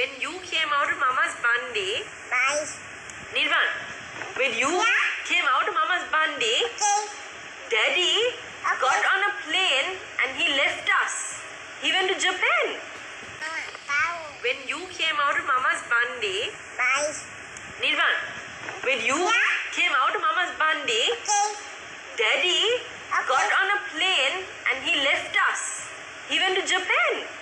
when you came out of Mama's bandi, Bye. Nirwan, when you yeah. came out of Mama's bandi, okay. Daddy okay. got on a plane and he left us. He went to Japan. When you came out of Mama's bandi, Bye. Nirwan, when you yeah. came out of Mama's bandi, okay. Daddy got on a plane and he left us. He went to Japan.